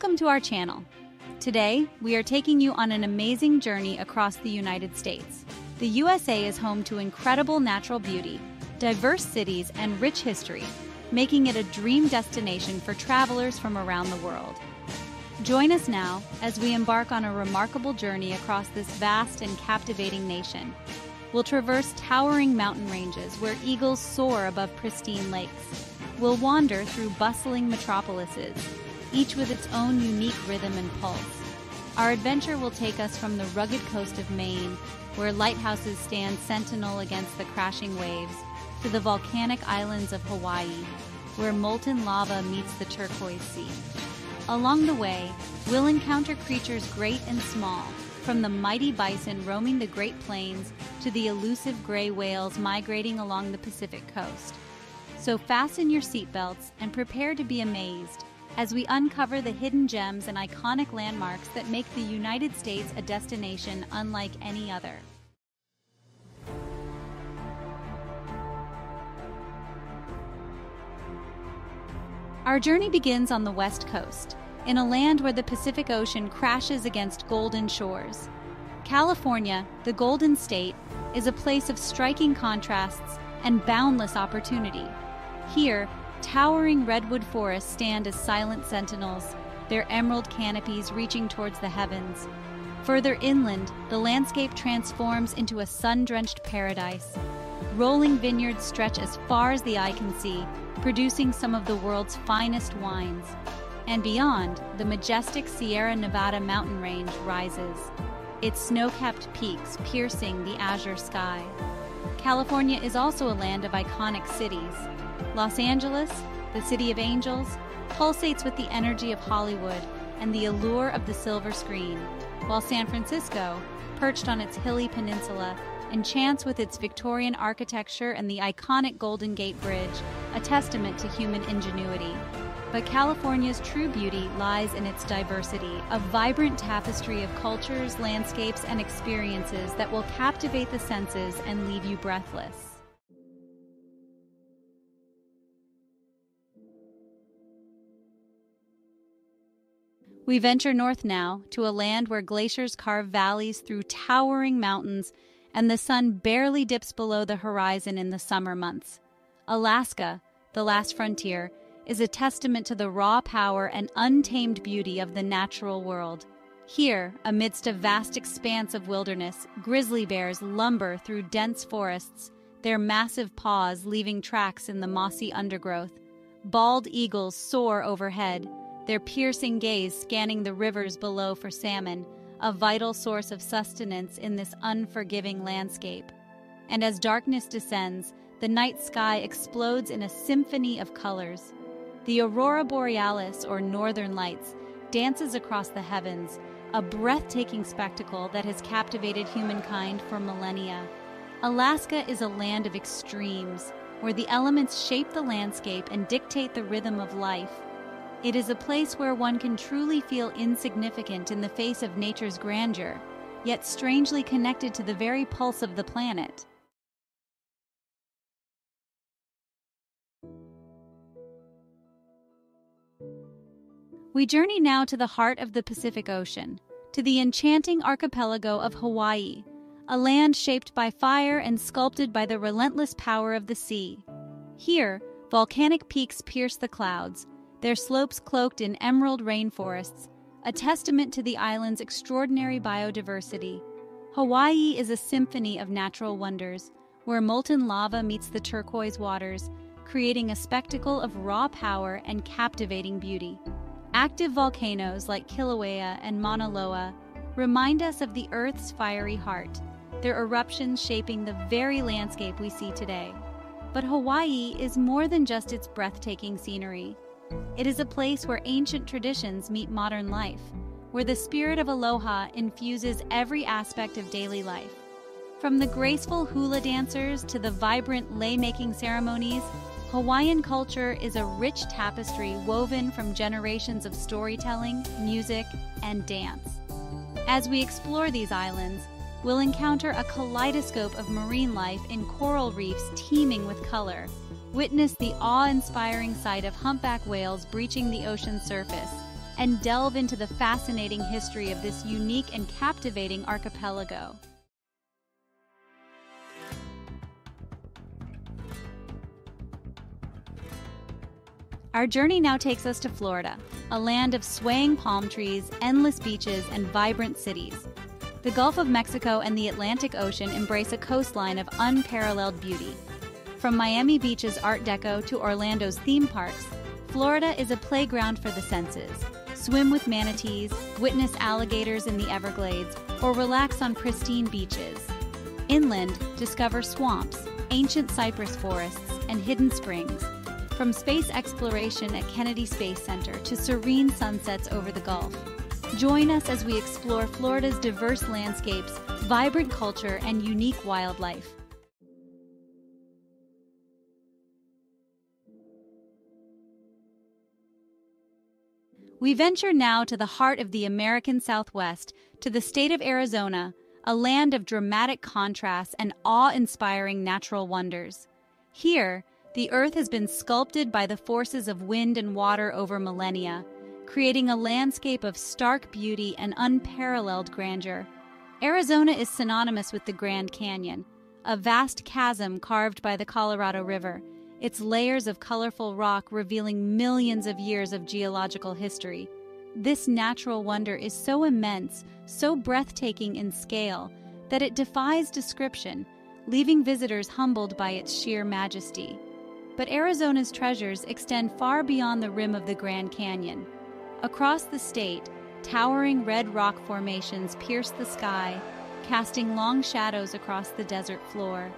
Welcome to our channel. Today, we are taking you on an amazing journey across the United States. The USA is home to incredible natural beauty, diverse cities, and rich history, making it a dream destination for travelers from around the world. Join us now as we embark on a remarkable journey across this vast and captivating nation. We'll traverse towering mountain ranges where eagles soar above pristine lakes. We'll wander through bustling metropolises, each with its own unique rhythm and pulse. Our adventure will take us from the rugged coast of Maine, where lighthouses stand sentinel against the crashing waves, to the volcanic islands of Hawaii, where molten lava meets the turquoise sea. Along the way, we'll encounter creatures great and small, from the mighty bison roaming the Great Plains to the elusive gray whales migrating along the Pacific coast. So fasten your seatbelts and prepare to be amazed as we uncover the hidden gems and iconic landmarks that make the United States a destination unlike any other. Our journey begins on the west coast, in a land where the Pacific Ocean crashes against golden shores. California, the Golden State, is a place of striking contrasts and boundless opportunity. Here, towering redwood forests stand as silent sentinels, their emerald canopies reaching towards the heavens. Further inland, the landscape transforms into a sun drenched paradise. Rolling vineyards stretch as far as the eye can see, producing some of the world's finest wines. And beyond, the majestic Sierra Nevada mountain range rises, its snow capped peaks piercing the azure sky. California is also a land of iconic cities. Los Angeles, the city of angels, pulsates with the energy of Hollywood and the allure of the silver screen, while San Francisco, perched on its hilly peninsula, enchants with its Victorian architecture and the iconic Golden Gate Bridge, a testament to human ingenuity. But California's true beauty lies in its diversity, a vibrant tapestry of cultures, landscapes, and experiences that will captivate the senses and leave you breathless. We venture north now to a land where glaciers carve valleys through towering mountains and the sun barely dips below the horizon in the summer months. Alaska, the last frontier, is a testament to the raw power and untamed beauty of the natural world. Here, amidst a vast expanse of wilderness, grizzly bears lumber through dense forests, their massive paws leaving tracks in the mossy undergrowth. Bald eagles soar overhead, their piercing gaze scanning the rivers below for salmon, a vital source of sustenance in this unforgiving landscape. And as darkness descends, the night sky explodes in a symphony of colors. The aurora borealis, or northern lights, dances across the heavens, a breathtaking spectacle that has captivated humankind for millennia. Alaska is a land of extremes, where the elements shape the landscape and dictate the rhythm of life. It is a place where one can truly feel insignificant in the face of nature's grandeur, yet strangely connected to the very pulse of the planet. We journey now to the heart of the Pacific Ocean, to the enchanting archipelago of Hawaii, a land shaped by fire and sculpted by the relentless power of the sea. Here, volcanic peaks pierce the clouds, their slopes cloaked in emerald rainforests, a testament to the island's extraordinary biodiversity. Hawaii is a symphony of natural wonders, where molten lava meets the turquoise waters, creating a spectacle of raw power and captivating beauty. Active volcanoes like Kilauea and Mauna Loa remind us of the Earth's fiery heart, their eruptions shaping the very landscape we see today. But Hawaii is more than just its breathtaking scenery. It is a place where ancient traditions meet modern life, where the spirit of aloha infuses every aspect of daily life. From the graceful hula dancers to the vibrant lei making ceremonies, Hawaiian culture is a rich tapestry woven from generations of storytelling, music, and dance. As we explore these islands, we'll encounter a kaleidoscope of marine life in coral reefs teeming with color Witness the awe inspiring sight of humpback whales breaching the ocean's surface and delve into the fascinating history of this unique and captivating archipelago. Our journey now takes us to Florida, a land of swaying palm trees, endless beaches, and vibrant cities. The Gulf of Mexico and the Atlantic Ocean embrace a coastline of unparalleled beauty. From Miami Beach's Art Deco to Orlando's theme parks, Florida is a playground for the senses. Swim with manatees, witness alligators in the Everglades, or relax on pristine beaches. Inland, discover swamps, ancient cypress forests, and hidden springs from space exploration at Kennedy Space Center to serene sunsets over the Gulf. Join us as we explore Florida's diverse landscapes, vibrant culture, and unique wildlife. We venture now to the heart of the American Southwest, to the state of Arizona, a land of dramatic contrasts and awe inspiring natural wonders. Here, the earth has been sculpted by the forces of wind and water over millennia, creating a landscape of stark beauty and unparalleled grandeur. Arizona is synonymous with the Grand Canyon, a vast chasm carved by the Colorado River, its layers of colorful rock revealing millions of years of geological history. This natural wonder is so immense, so breathtaking in scale, that it defies description, leaving visitors humbled by its sheer majesty. But Arizona's treasures extend far beyond the rim of the Grand Canyon. Across the state, towering red rock formations pierce the sky, casting long shadows across the desert floor.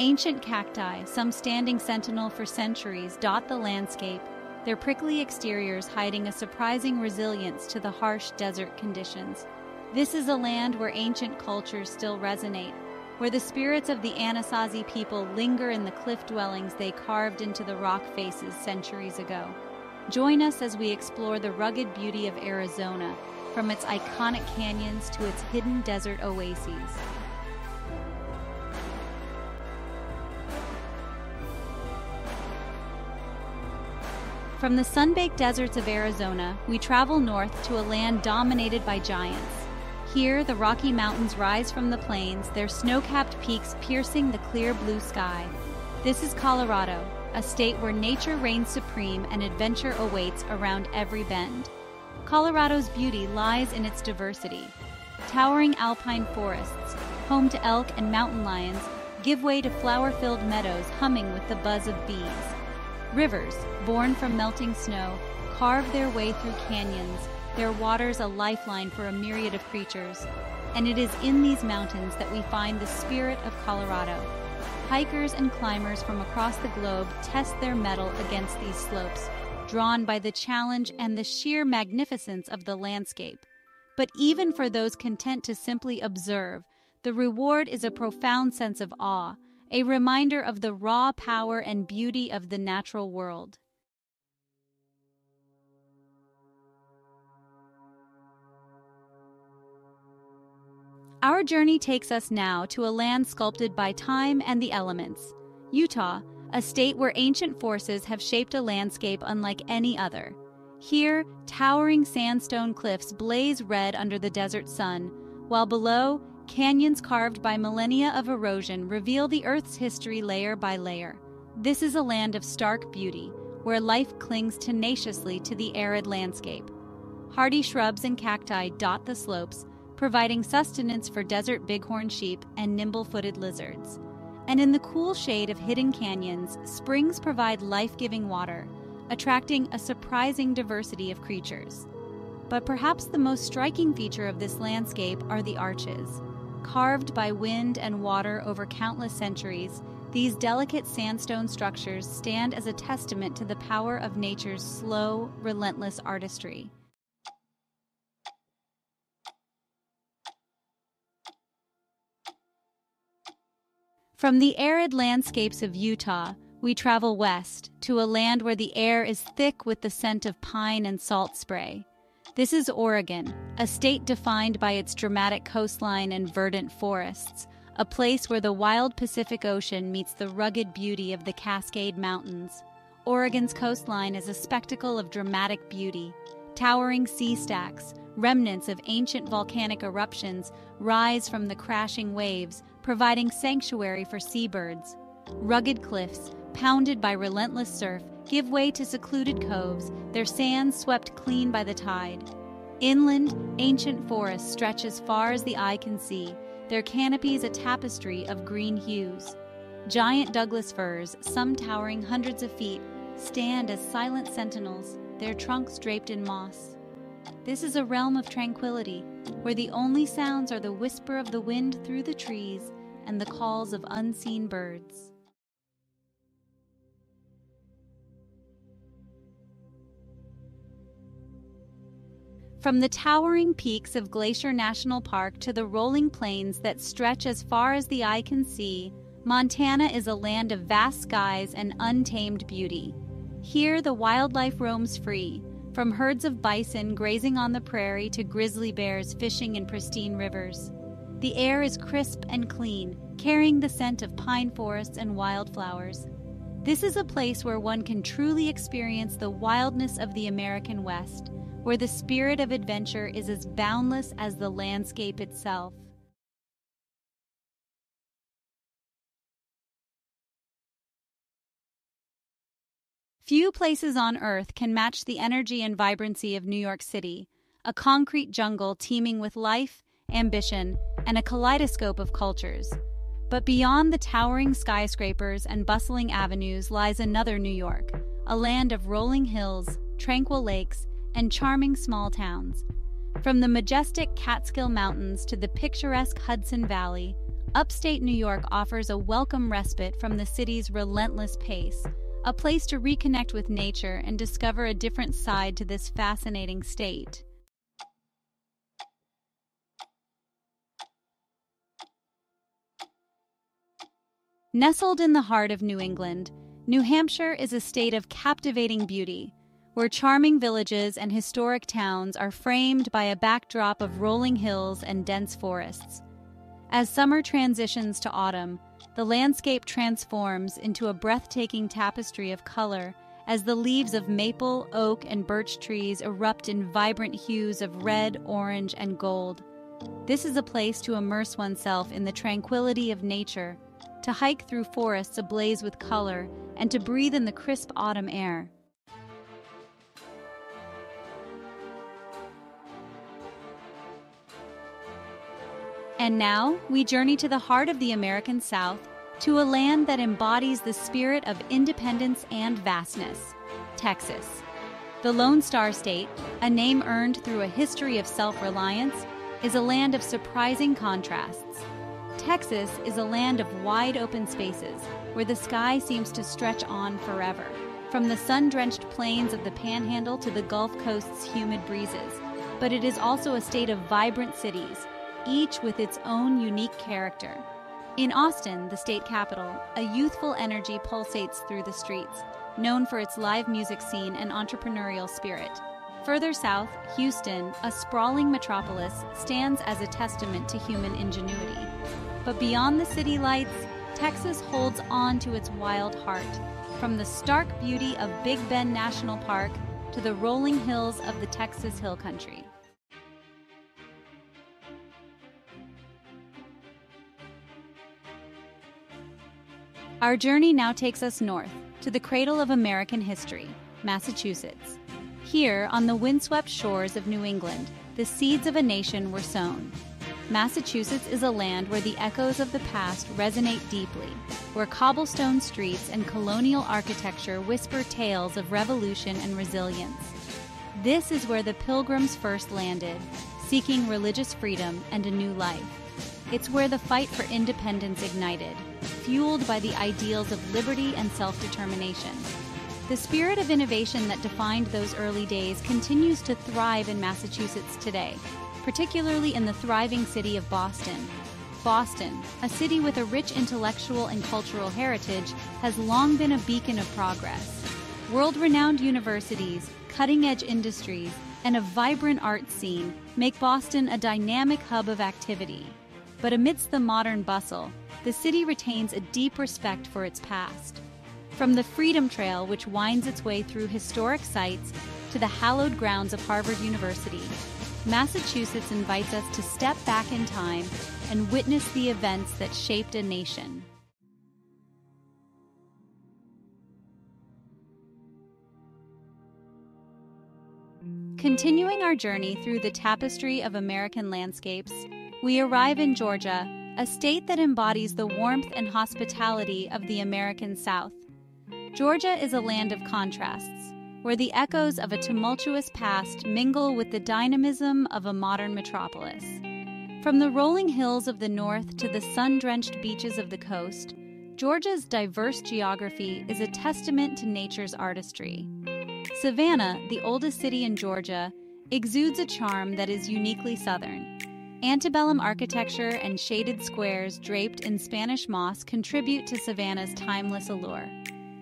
Ancient cacti, some standing sentinel for centuries, dot the landscape, their prickly exteriors hiding a surprising resilience to the harsh desert conditions. This is a land where ancient cultures still resonate, where the spirits of the Anasazi people linger in the cliff dwellings they carved into the rock faces centuries ago. Join us as we explore the rugged beauty of Arizona, from its iconic canyons to its hidden desert oases. From the sun-baked deserts of Arizona, we travel north to a land dominated by giants. Here, the Rocky Mountains rise from the plains, their snow capped peaks piercing the clear blue sky. This is Colorado, a state where nature reigns supreme and adventure awaits around every bend. Colorado's beauty lies in its diversity. Towering alpine forests, home to elk and mountain lions, give way to flower filled meadows humming with the buzz of bees. Rivers, born from melting snow, carve their way through canyons, their waters a lifeline for a myriad of creatures. And it is in these mountains that we find the spirit of Colorado. Hikers and climbers from across the globe test their mettle against these slopes, drawn by the challenge and the sheer magnificence of the landscape. But even for those content to simply observe, the reward is a profound sense of awe, a reminder of the raw power and beauty of the natural world. Our journey takes us now to a land sculpted by time and the elements Utah, a state where ancient forces have shaped a landscape unlike any other. Here, towering sandstone cliffs blaze red under the desert sun, while below, canyons carved by millennia of erosion reveal the Earth's history layer by layer. This is a land of stark beauty, where life clings tenaciously to the arid landscape. Hardy shrubs and cacti dot the slopes, providing sustenance for desert bighorn sheep and nimble footed lizards. And in the cool shade of hidden canyons, springs provide life giving water, attracting a surprising diversity of creatures. But perhaps the most striking feature of this landscape are the arches. Carved by wind and water over countless centuries, these delicate sandstone structures stand as a testament to the power of nature's slow, relentless artistry. From the arid landscapes of Utah, we travel west to a land where the air is thick with the scent of pine and salt spray. This is Oregon, a state defined by its dramatic coastline and verdant forests, a place where the wild Pacific Ocean meets the rugged beauty of the Cascade Mountains. Oregon's coastline is a spectacle of dramatic beauty, Towering sea stacks, remnants of ancient volcanic eruptions, rise from the crashing waves, providing sanctuary for seabirds. Rugged cliffs, pounded by relentless surf, give way to secluded coves, their sands swept clean by the tide. Inland, ancient forests stretch as far as the eye can see, their canopies a tapestry of green hues. Giant Douglas firs, some towering hundreds of feet, stand as silent sentinels, their trunks draped in moss. This is a realm of tranquility, where the only sounds are the whisper of the wind through the trees and the calls of unseen birds. From the towering peaks of Glacier National Park to the rolling plains that stretch as far as the eye can see, Montana is a land of vast skies and untamed beauty. Here, the wildlife roams free, from herds of bison grazing on the prairie to grizzly bears fishing in pristine rivers. The air is crisp and clean, carrying the scent of pine forests and wildflowers. This is a place where one can truly experience the wildness of the American West where the spirit of adventure is as boundless as the landscape itself. Few places on Earth can match the energy and vibrancy of New York City, a concrete jungle teeming with life, ambition, and a kaleidoscope of cultures. But beyond the towering skyscrapers and bustling avenues lies another New York, a land of rolling hills, tranquil lakes, and charming small towns. From the majestic Catskill Mountains to the picturesque Hudson Valley, upstate New York offers a welcome respite from the city's relentless pace, a place to reconnect with nature and discover a different side to this fascinating state. Nestled in the heart of New England, New Hampshire is a state of captivating beauty where charming villages and historic towns are framed by a backdrop of rolling hills and dense forests. As summer transitions to autumn, the landscape transforms into a breathtaking tapestry of color as the leaves of maple, oak, and birch trees erupt in vibrant hues of red, orange, and gold. This is a place to immerse oneself in the tranquility of nature, to hike through forests ablaze with color, and to breathe in the crisp autumn air. And now we journey to the heart of the American South, to a land that embodies the spirit of independence and vastness Texas. The Lone Star State, a name earned through a history of self reliance, is a land of surprising contrasts. Texas is a land of wide open spaces where the sky seems to stretch on forever, from the sun drenched plains of the Panhandle to the Gulf Coast's humid breezes. But it is also a state of vibrant cities each with its own unique character. In Austin, the state capital, a youthful energy pulsates through the streets, known for its live music scene and entrepreneurial spirit. Further south, Houston, a sprawling metropolis, stands as a testament to human ingenuity. But beyond the city lights, Texas holds on to its wild heart, from the stark beauty of Big Bend National Park to the rolling hills of the Texas Hill Country. Our journey now takes us north to the cradle of American history, Massachusetts. Here, on the windswept shores of New England, the seeds of a nation were sown. Massachusetts is a land where the echoes of the past resonate deeply, where cobblestone streets and colonial architecture whisper tales of revolution and resilience. This is where the pilgrims first landed, seeking religious freedom and a new life. It's where the fight for independence ignited, fueled by the ideals of liberty and self determination. The spirit of innovation that defined those early days continues to thrive in Massachusetts today, particularly in the thriving city of Boston. Boston, a city with a rich intellectual and cultural heritage, has long been a beacon of progress. World renowned universities, cutting edge industries, and a vibrant art scene make Boston a dynamic hub of activity. But amidst the modern bustle, the city retains a deep respect for its past. From the Freedom Trail, which winds its way through historic sites, to the hallowed grounds of Harvard University, Massachusetts invites us to step back in time and witness the events that shaped a nation. Continuing our journey through the tapestry of American landscapes, we arrive in Georgia, a state that embodies the warmth and hospitality of the American South. Georgia is a land of contrasts, where the echoes of a tumultuous past mingle with the dynamism of a modern metropolis. From the rolling hills of the north to the sun drenched beaches of the coast, Georgia's diverse geography is a testament to nature's artistry. Savannah, the oldest city in Georgia, exudes a charm that is uniquely Southern. Antebellum architecture and shaded squares draped in Spanish moss contribute to Savannah's timeless allure.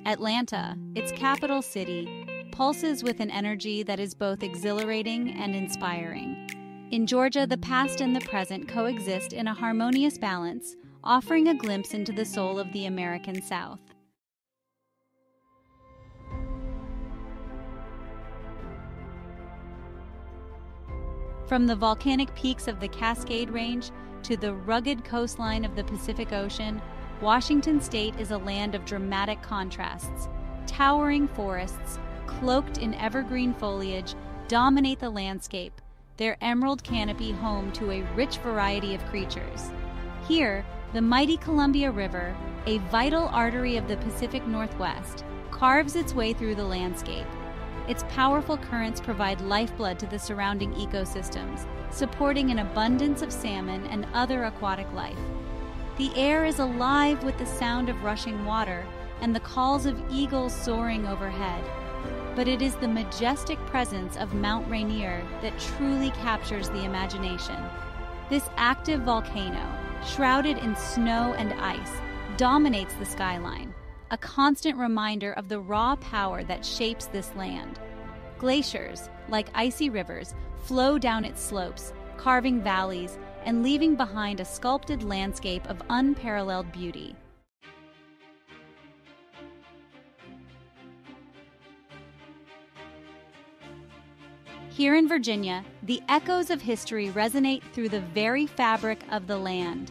Atlanta, its capital city, pulses with an energy that is both exhilarating and inspiring. In Georgia, the past and the present coexist in a harmonious balance, offering a glimpse into the soul of the American South. From the volcanic peaks of the Cascade Range to the rugged coastline of the Pacific Ocean, Washington state is a land of dramatic contrasts. Towering forests, cloaked in evergreen foliage, dominate the landscape, their emerald canopy home to a rich variety of creatures. Here, the mighty Columbia River, a vital artery of the Pacific Northwest, carves its way through the landscape its powerful currents provide lifeblood to the surrounding ecosystems, supporting an abundance of salmon and other aquatic life. The air is alive with the sound of rushing water and the calls of eagles soaring overhead. But it is the majestic presence of Mount Rainier that truly captures the imagination. This active volcano, shrouded in snow and ice, dominates the skyline a constant reminder of the raw power that shapes this land. Glaciers, like icy rivers, flow down its slopes, carving valleys and leaving behind a sculpted landscape of unparalleled beauty. Here in Virginia, the echoes of history resonate through the very fabric of the land.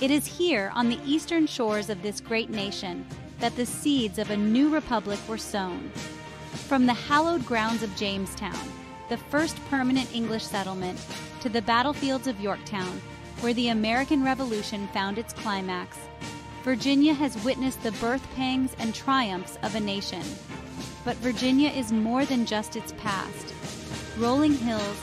It is here, on the eastern shores of this great nation, that the seeds of a new republic were sown. From the hallowed grounds of Jamestown, the first permanent English settlement, to the battlefields of Yorktown, where the American Revolution found its climax, Virginia has witnessed the birth pangs and triumphs of a nation. But Virginia is more than just its past. Rolling hills,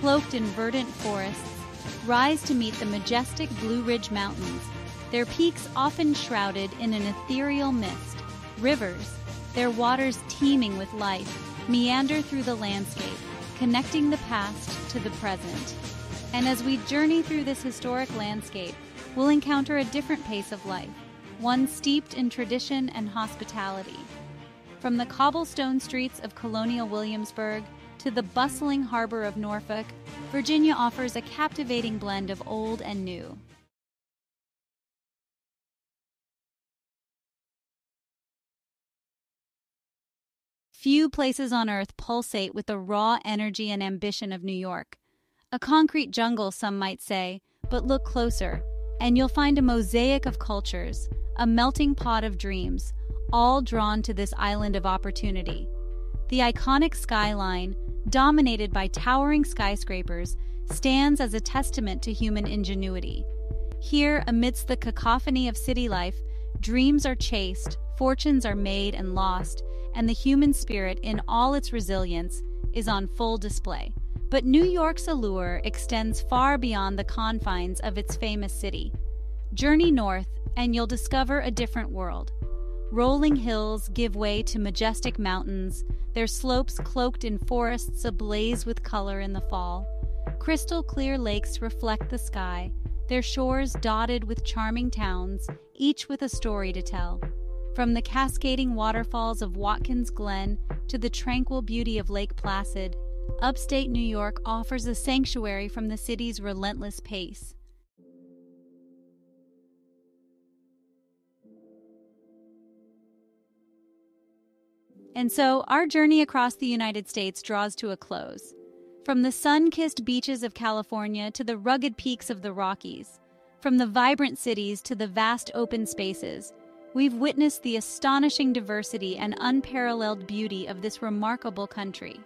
cloaked in verdant forests, rise to meet the majestic Blue Ridge Mountains their peaks often shrouded in an ethereal mist. Rivers, their waters teeming with life, meander through the landscape, connecting the past to the present. And as we journey through this historic landscape, we'll encounter a different pace of life, one steeped in tradition and hospitality. From the cobblestone streets of colonial Williamsburg to the bustling harbor of Norfolk, Virginia offers a captivating blend of old and new. Few places on earth pulsate with the raw energy and ambition of New York. A concrete jungle, some might say, but look closer, and you'll find a mosaic of cultures, a melting pot of dreams, all drawn to this island of opportunity. The iconic skyline, dominated by towering skyscrapers, stands as a testament to human ingenuity. Here, amidst the cacophony of city life, dreams are chased, fortunes are made and lost, and the human spirit in all its resilience is on full display. But New York's allure extends far beyond the confines of its famous city. Journey north, and you'll discover a different world. Rolling hills give way to majestic mountains, their slopes cloaked in forests ablaze with color in the fall. Crystal clear lakes reflect the sky, their shores dotted with charming towns, each with a story to tell. From the cascading waterfalls of Watkins Glen to the tranquil beauty of Lake Placid, upstate New York offers a sanctuary from the city's relentless pace. And so, our journey across the United States draws to a close. From the sun kissed beaches of California to the rugged peaks of the Rockies, from the vibrant cities to the vast open spaces, we've witnessed the astonishing diversity and unparalleled beauty of this remarkable country.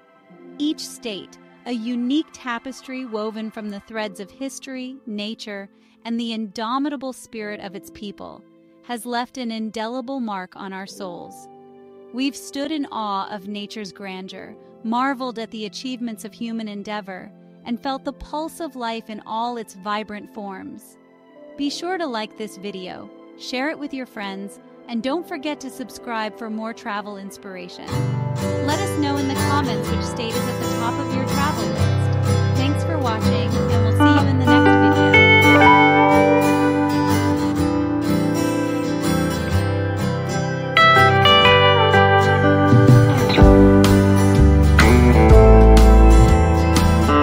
Each state, a unique tapestry woven from the threads of history, nature, and the indomitable spirit of its people, has left an indelible mark on our souls. We've stood in awe of nature's grandeur, marveled at the achievements of human endeavor, and felt the pulse of life in all its vibrant forms. Be sure to like this video, share it with your friends, and don't forget to subscribe for more travel inspiration. Let us know in the comments which state is at the top of your travel list. Thanks for watching, and we'll see you in the next video.